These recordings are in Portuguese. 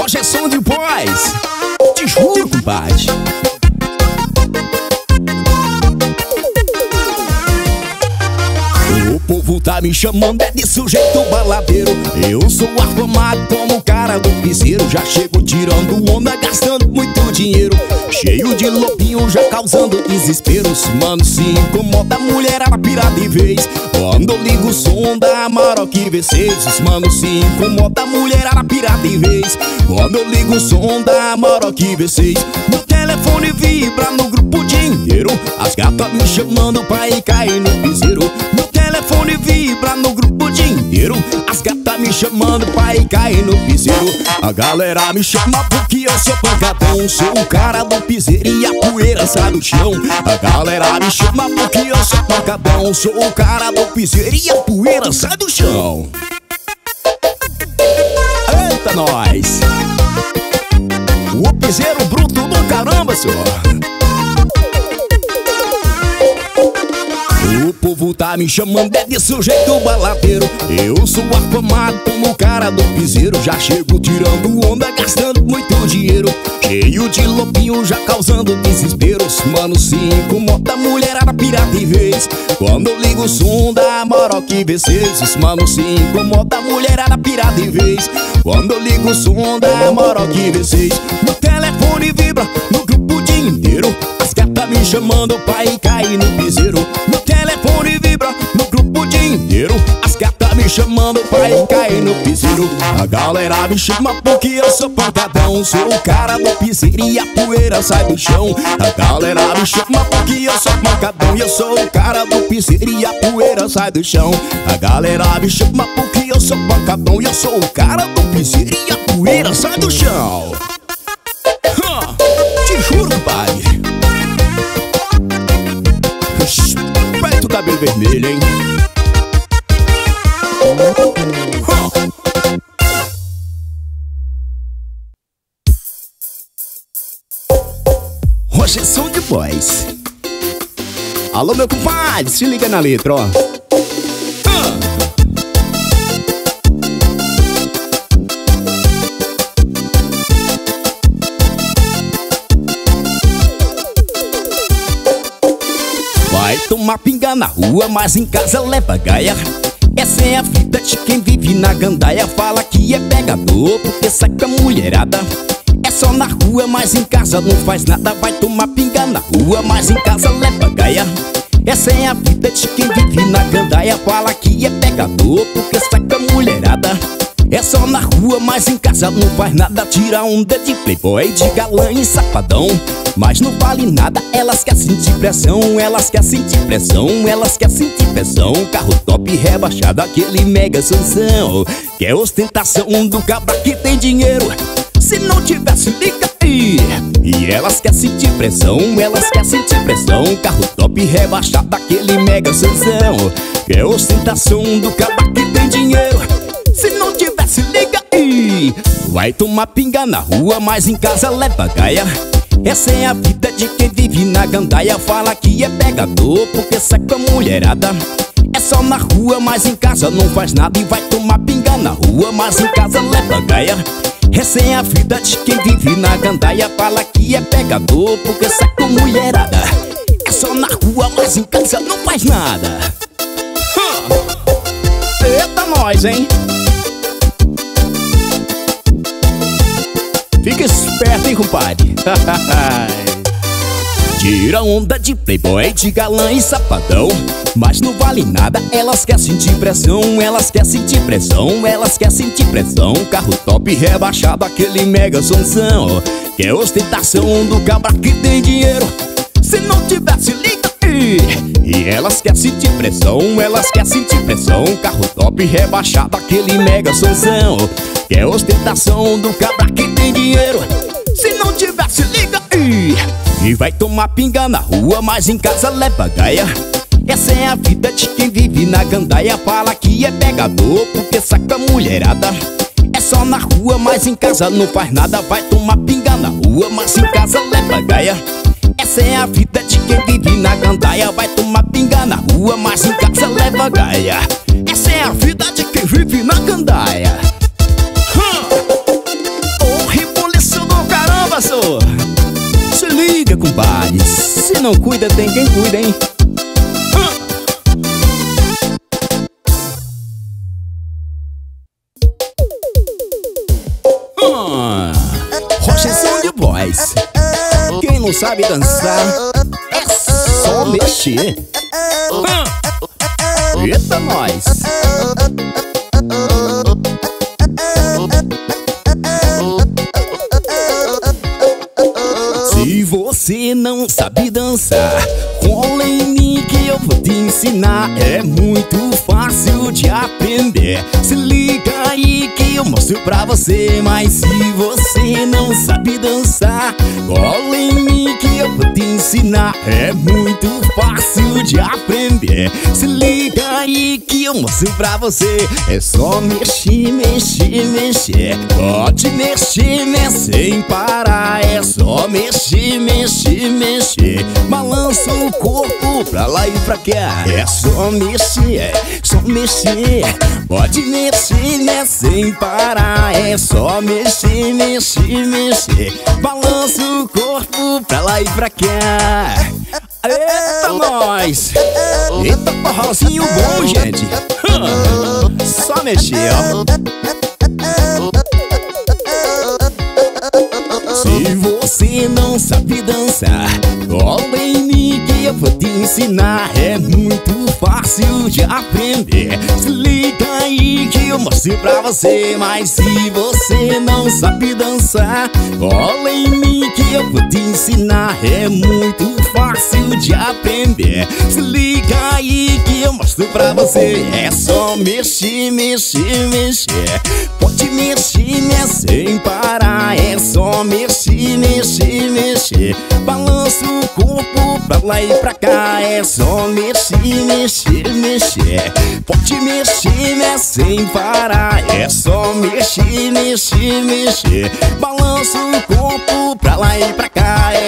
Hoje é som de paz. Te juro, compadre. Tá me chamando é de sujeito baladeiro. Eu sou afamado como o cara do piseiro Já chego tirando onda, gastando muito dinheiro. Cheio de lobinho, já causando desesperos Mano, se incomoda a mulherada pira de vez. Quando ligo o som da Maroc V6 Os mano, se incomoda a mulherada pira de vez. Quando eu ligo o som da Maroc V6 Meu telefone vibra no grupo dinheiro. As gatas me chamando pra ir cair no piseiro. Meu telefone vibra no grupo dinheiro As gatas me chamando pra ir cair no piseiro. A galera me chama porque eu sou pancadão. Sou o cara do piseiro e a poeira sai do chão. A galera me chama porque eu sou pancadão. Sou o cara do piseiro e a poeira sai do chão. Eita nós! O piseiro bruto do caramba, senhor! Povo tá me chamando é de sujeito baladeiro. Eu sou afamado como cara do piseiro Já chego tirando onda, gastando muito dinheiro. Cheio de lobinho, já causando desesperos Mano, se incomoda mulherada pira de vez. Quando eu ligo o som da Maroc V6 Os mano, se incomoda mulherada pira de vez. Quando eu ligo o som da Maroc V6 Meu telefone vibra no grupo o dia inteiro. As gatas me chamando pra ir cair no piseiro o dia inteiro As gatas me chamando pra ir cair no piseiro. A galera me chama porque eu sou pancadão. Sou o cara do piseiro e a poeira sai do chão. A galera me chama porque eu sou pancadão. E eu sou o cara do piseiro e a poeira sai do chão. A galera me chama porque eu sou pancadão. E eu sou o cara do piseiro e a poeira sai do chão. Hã, Te juro, pai. Perto cabelo vermelho, hein? Voz Alô, meu compadre, se liga na letra, ó. Vai tomar pinga na rua, mas em casa leva gaia. Essa é a vida de quem vive na gandaia. Fala que é pegador porque saca mulherada só na rua, mas em casa não faz nada Vai tomar pinga na rua, mas em casa leva gaia. Essa é a vida de quem vive na gandaia Fala que é pegador porque saca mulherada. É só na rua, mas em casa não faz nada Tira onda de playboy, de galã e safadão. Mas não vale nada, elas querem sentir pressão Elas querem sentir pressão, elas querem sentir pressão. Carro top rebaixado, aquele mega sanção Que é ostentação do cabra que tem dinheiro elas querem sentir pressão, elas querem sentir pressão. Carro top rebaixado, aquele mega sanção Que é ostentação do cabra que tem dinheiro. Se não tivesse, liga aí. Vai tomar pinga na rua, mas em casa leva gaia. Essa é a vida de quem vive na gandaia. Fala que é pegador porque saca mulherada. É só na rua, mas em casa não faz nada. E vai tomar pinga na rua, mas em casa leva gaia é a vida de quem vive na gandaia Fala que é pegador porque saca mulherada É só na rua, mas em casa não faz nada. Eita nós, hein? Fica esperto, hein, compadre? Tira onda de playboy, de galã e sapadão Mas não vale nada, elas querem sentir pressão Elas querem sentir pressão, elas querem sentir pressão. Carro top rebaixado, aquele mega sonzão. Que é ostentação do cabra que tem dinheiro. Se não tivesse, liga E elas querem sentir pressão, elas querem sentir pressão. Carro top rebaixado, aquele mega sonzão. Que é ostentação do cabra que tem dinheiro. Se não tivesse, liga aí E vai tomar pinga na rua, mas em casa leva gaia. Essa é a vida de quem vive na gandaia. Fala que é pegador porque saca mulherada. É só na rua, mas em casa não faz nada. Vai tomar pinga na rua, mas em casa leva gaia. Essa é a vida de quem vive na gandaia. Vai tomar pinga na rua, mas em casa leva gaia. Essa é a vida de quem vive na gandaia não cuida, tem quem cuida, hein? Ah, Rocheson de voz. Quem não sabe dançar é só mexer. Ah, eita, nós. Cola em mim que eu vou te ensinar. É muito fácil de aprender. Se liga aí que eu mostro pra você. Mas se você não sabe dançar, cola em mim que eu vou te ensinar. É muito fácil de aprender. Se liga aí que eu mostro pra você. É só mexer, mexer, mexer. Pode mexer, mexer sem parar. É só mexer, mexer, mexer. Balança o corpo pra lá e pra cá. É só mexer, só mexer. Pode mexer, né? Sem parar. É só mexer, mexer, mexer. Balança o corpo pra lá e pra cá. Eita, nós! Eita, forrozinho bom, gente! Só mexer, ó. Se você não sabe dançar, cola em mim que eu vou te ensinar. É muito fácil de aprender. Se liga aí que eu mostro pra você. Mas se você não sabe dançar, cola em mim que eu vou te ensinar. É muito fácil de aprender. Se liga aí que eu mostro pra você. É só mexer, mexer, mexer. Pode mexer, né? Sem parar. É só mexer, mexer, mexer. Balança o corpo pra lá e pra cá. É só mexer, mexer, mexer. Pode mexer, né? Sem parar. É só mexer, mexer, mexer. Balança o corpo pra lá e pra cá.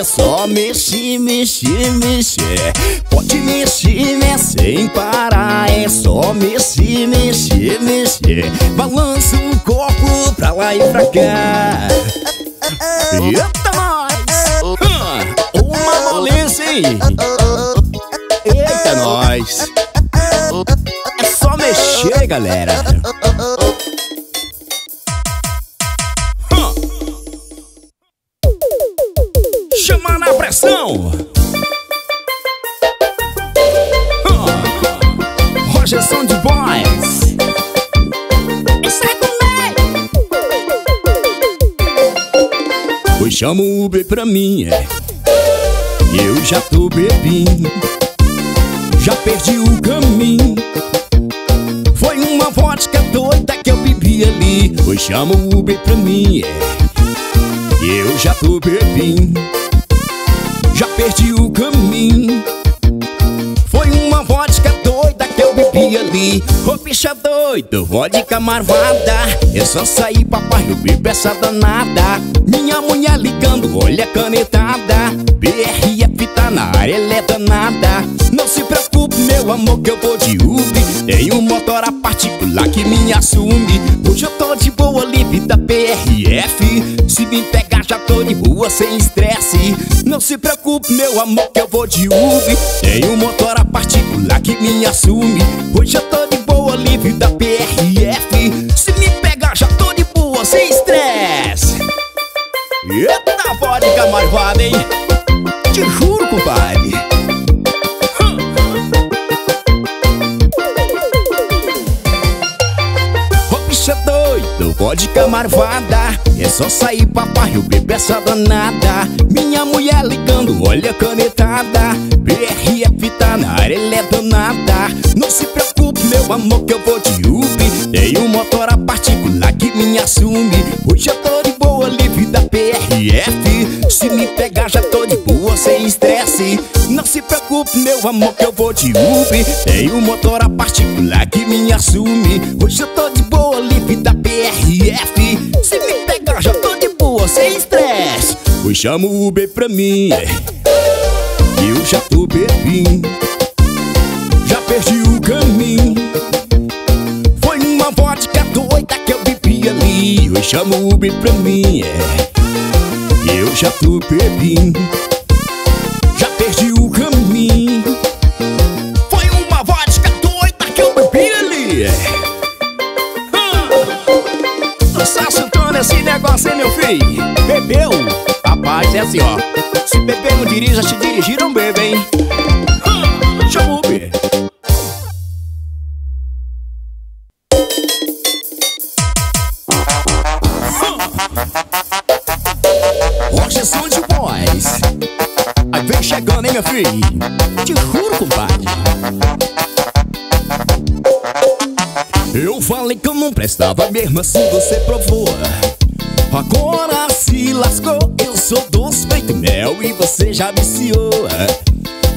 É só mexer, mexer, mexer. Pode mexer, né? Sem parar. É só mexer, mexer, mexer. Balança o corpo pra lá e pra cá. Eita, nós! Uma molência, hein? Eita, nós! É só mexer, galera! Na pressão! Hum. Rogerson de Boys! Pois chama o Uber pra mim, é. Eu já tô bebinho, já perdi o caminho. Foi uma vodka doida que eu bebi ali. Pois chama o Uber pra mim, é. Eu já tô bebinho, perdi o caminho. Foi uma vodka doida que eu bebi ali. Ô bicha doido, vodka marvada. Eu só saí papai, eu bebi essa danada. Minha mulher ligando, olha a canetada. BRF tá na área, ela é danada. Não se preocupe meu amor que eu vou de Uber. Tem um motor a particular que me assume. Hoje eu tô de PRF Se me pegar já tô de boa, sem estresse. Não se preocupe meu amor que eu vou de Uber. Tem um motor a particular que me assume. Hoje eu tô de boa, livre da PRF Se me pegar já tô de boa, sem estresse. Eita vodka marvada, hein? Te juro, compadre. Bicha doido, vodka marvada É só sair papai, eu bebo essa danada. Minha mulher ligando, olha a canetada. BRF tá na área, ela é danada. Não se preocupe meu amor que eu vou de Uber Tem um motor a particular que me assume. Hoje eu tô de boa, livre da PRF Se me pegar já tô de boa, sem estresse. Não se preocupe meu amor que eu vou de Uber Tem um motor a particular que me assume. Hoje eu tô de boa, livre da PRF Se me sem estresse. Pois chama o Uber pra mim Eu já tô bebinho Já perdi o caminho. Foi uma vodka doida que eu bebi ali. Hoje chama o Uber pra mim Eu já tô bebinho Já perdi esse negócio, hein, meu filho? Bebeu? Rapaz, é assim, ó. Se beber não dirija, se dirigir não bebe, hein? Hum. Chamou, Rocha Studio Boys. Aí vem chegando, hein, meu filho? Te juro, compadre Eu falei que eu não prestava mesmo assim você provou. Agora se lascou Eu sou doce feito mel e você já viciou.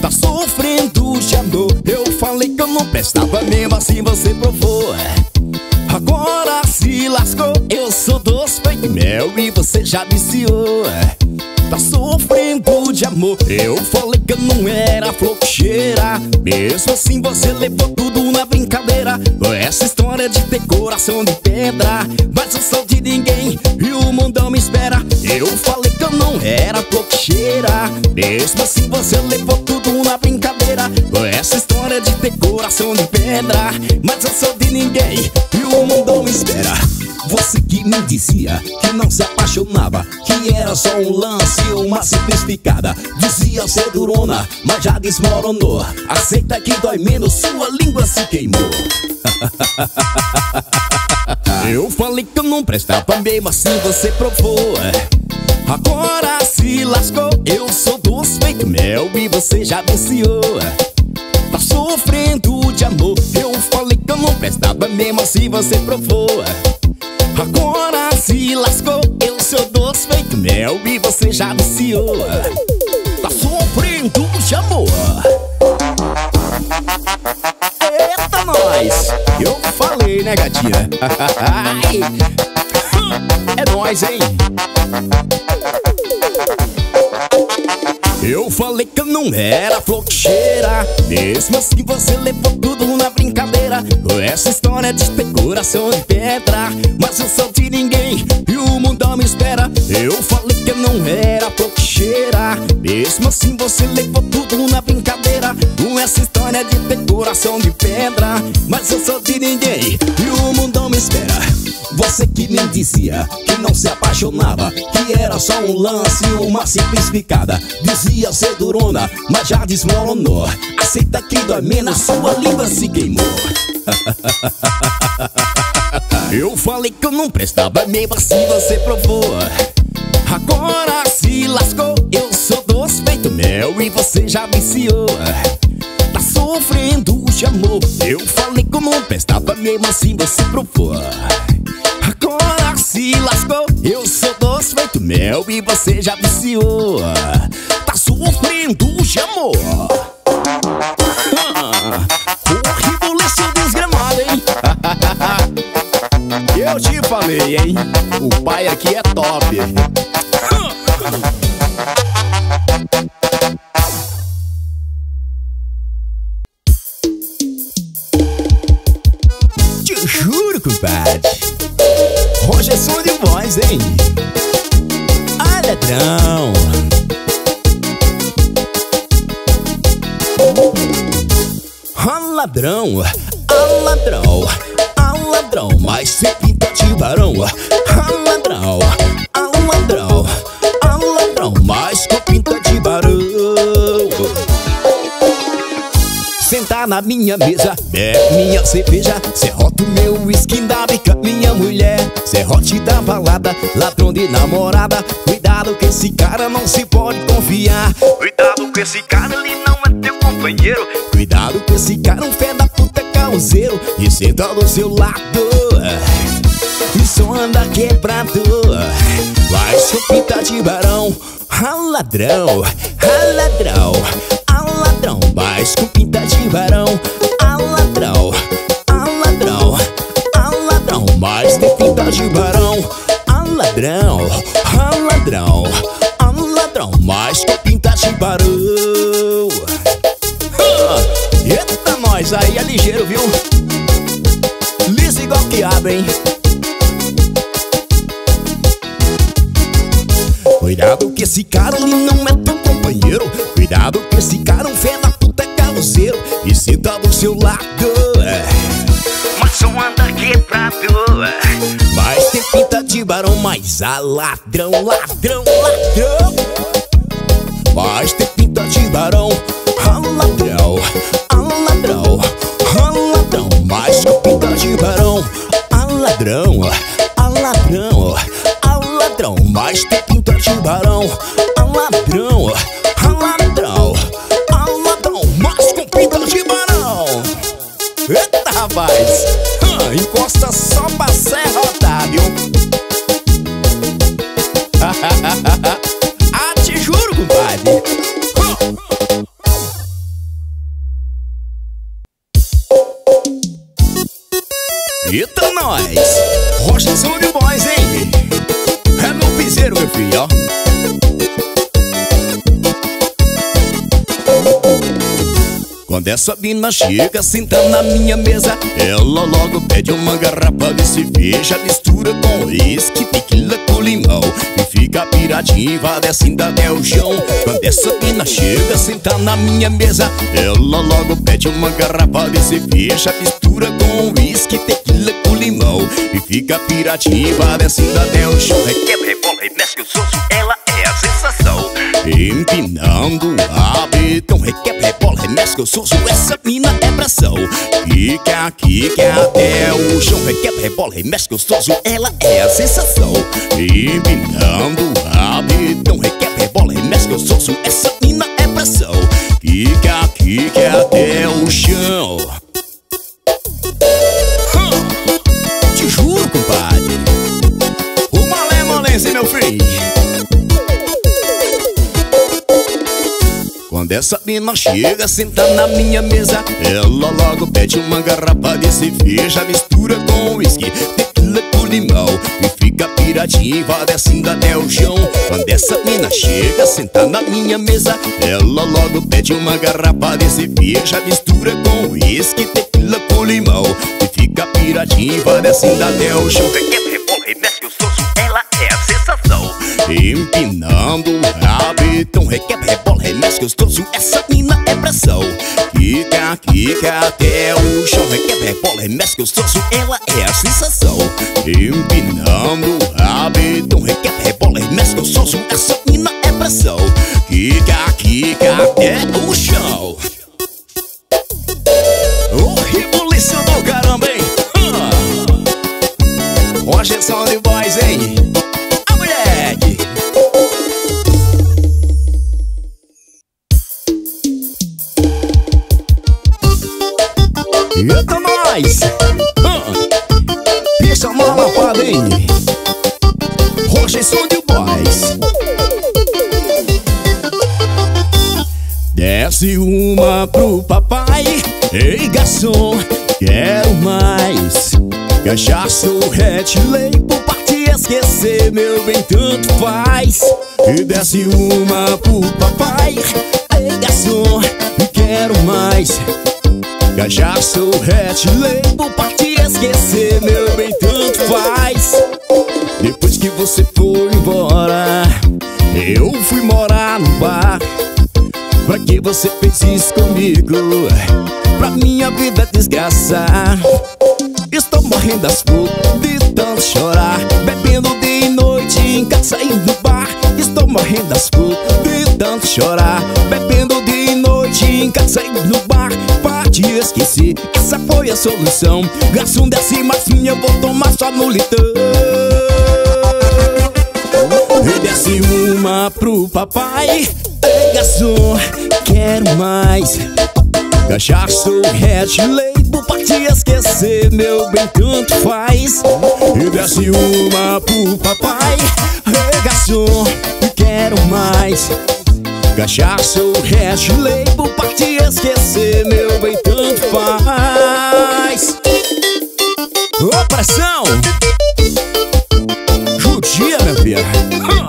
Tá sofrendo de amor Eu falei que eu não prestava mesmo assim você provou. Agora se lascou Eu sou doce feito mel e você já viciou Tá sofrendo de amor. Eu falei que eu não era flor que cheira. Mesmo assim você levou tudo na brincadeira. Essa história de ter coração de pedra. Mas eu sou de ninguém e o mundão me espera. Eu falei que eu não era flor que cheira. Mesmo assim você levou tudo na brincadeira. Essa história de ter coração de pedra. Mas eu sou de ninguém e o mundão me espera. Você me dizia que não se apaixonava Que era só um lance, uma simplificada Dizia ser durona, mas já desmoronou. Aceita que dói menos, sua língua se queimou. Eu falei que eu não prestava mesmo assim você provou. Agora se lascou, eu sou doce feito mel e você já viciou. Tá sofrendo de amor Eu falei que eu não prestava mesmo assim você provou Agora se lascou Eu sou doce feito mel e você já viciou. Tá sofrendo de amor Eita nós. Eu falei né gatinha? É nós hein eu falei que eu não era flor que cheira Mesmo assim você levou tudo na brincadeira. Essa história de ter coração de pedra. Mas eu sou de ninguém e o mundo me espera. Eu falei que eu não era flor que cheira Mesmo assim você levou tudo na brincadeira. Essa história de ter coração de pedra. Mas eu sou de ninguém e o mundo me espera você que me dizia que não se apaixonava Que era só um lance, uma simples picada. Dizia ser durona, mas já desmoronou. Aceita que dói menos, sua língua se queimou. Eu falei que eu não prestava, mesmo assim você provou. Agora se lascou, eu sou doce feito mel e você já viciou. Tá sofrendo de amor Eu falei que eu não prestava, mesmo assim você provou Agora se lascou. Eu sou doce feito mel e você já viciou. Tá sofrendo de amor ah, O ribuliço desgramado, hein? Eu te falei, hein? O pai aqui é top ladrão Ah, ladrão Ah, ladrão Mas sem pinta de barão Ah, ladrão Ah, ladrão Ah, ladrão Mas com pinta de barão Sentar na minha mesa, bebe minha cerveja. Serrote meu skin da bica, minha mulher. Serrote da balada, ladrão de namorada. Cuidado que esse cara não se pode confiar. Cuidado que esse cara, ele não é teu companheiro Cuidado que esse cara, um fé da puta causeiro E senta do seu lado. E só anda quebrado. Vai sua pinta de barão. Ah, ladrão, Ah, ladrão, a ladrão, ladrão, ladrão. Mas tem pinta de barão, a ladrão, a ladrão, a ladrão. Mas tem pinta de barão, a ladrão, a ladrão, a ladrão. Mas tem pinta de barão, a ladrão, a ladrão, a ladrão. Mas com de barão Eita rapaz, encosta só pra ser Eita, nós! Rocha São de Boys, hein? É meu piseiro, meu filho, ó. Quando essa mina chega, senta na minha mesa Ela logo pede uma garrafa de cerveja Mistura com uísque, tequila com limão E fica piradinha, descendo até o chão Quando essa mina chega, senta na minha mesa Ela logo pede uma garrafa de cerveja Mistura com uísque, tequila E fica piradinha, descendo até o chão. Requebra, rebola e mexe o soço, ela é a sensação. Empinando a betão, requebra, rebola, remexe o soço Essa mina é pressão Quica, quica até o chão. Requebra, rebola, remexe gostoso Ela é a sensação. Empinando a betão, requebra, rebola, remexe gostoso Essa mina é pressão Quica, quica até o chão essa mina chega, senta na minha mesa. Ela logo pede uma garrafa de cerveja Mistura com whisky, tequila com limão E fica piradinha vai descendo até o chão. Quando essa mina chega, senta na minha mesa. Ela logo pede uma garrafa de cerveja Mistura com whisky, tequila com limão E fica piradinha vai descendo até o chão Empinando o rabetão Requebra, rebola, remexe gostoso Essa mina é pressão Quica, quica até o chão Requebra, rebola, remexe gostoso Ela é a sensação. Empinando o rabetão Requebra, rebola, remexe gostoso Essa mina é pressão Quica, quica até o chão Desce uma pro papai. Ei, garçom, quero mais. Cachaça ou Red Label pra te esquecer Meu bem, tanto faz. E desce uma pro papai. Ei, garçom, quero mais. Cachaça ou Red Label pra te esquecer Meu bem, você fez isso comigo? Pra minha vida desgraçar Estou morrendo das flores de tanto chorar. Bebendo dia e noite em casa e no bar. Estou morrendo das flores de tanto chorar. Bebendo dia e noite em casa e no bar. Pra esquecer, essa foi a solução. Garçom desce mais minha, eu vou tomar só no litão. E desce uma pro papai. Garçom, quero mais. Cachaça ou Red Label pra te esquecer Meu bem, tanto faz. E desce uma pro papai Ei, garçom, quero mais. Cachaça ou Red Label pra te esquecer Meu bem, tanto faz. Ô, pressão! Judia, minha filha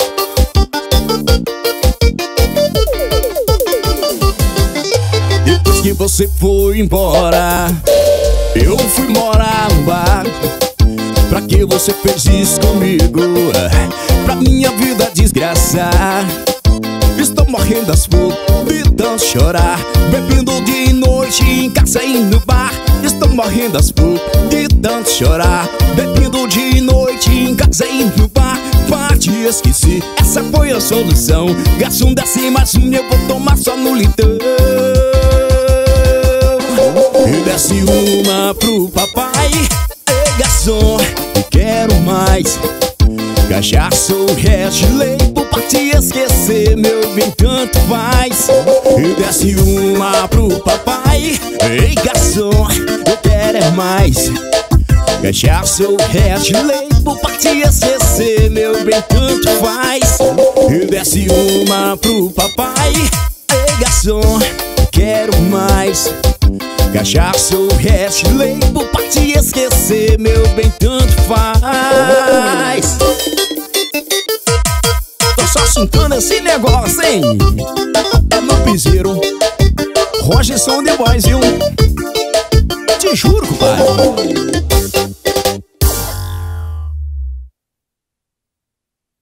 você foi embora. Eu fui morar no bar. Pra que você fez isso comigo? Pra minha vida desgraçar Estou morrendo das fome de tanto chorar. Bebendo dia e noite em casa e no bar. Estou morrendo aos poucos de tanto chorar. Bebendo de noite em casa e no bar. Parte esqueci, essa foi a solução. Garçom desce mais um, eu vou tomar só no litão desce uma pro papai. Ei garçom, quero mais. Cachaça ou Red Label pra te esquecer Meu bem, tanto faz. Desce uma pro papai. Ei, garçom, eu quero é mais. Cachaça ou Red Label pra te esquecer Meu bem, tanto faz. Desce uma pro papai. Ei, garçom, quero mais Cachaça ou Red Label pra te esquecer Meu bem, tanto faz só chuntando esse negócio, hein? É no piseiro Rogerson The Boys, viu? Te juro, compadre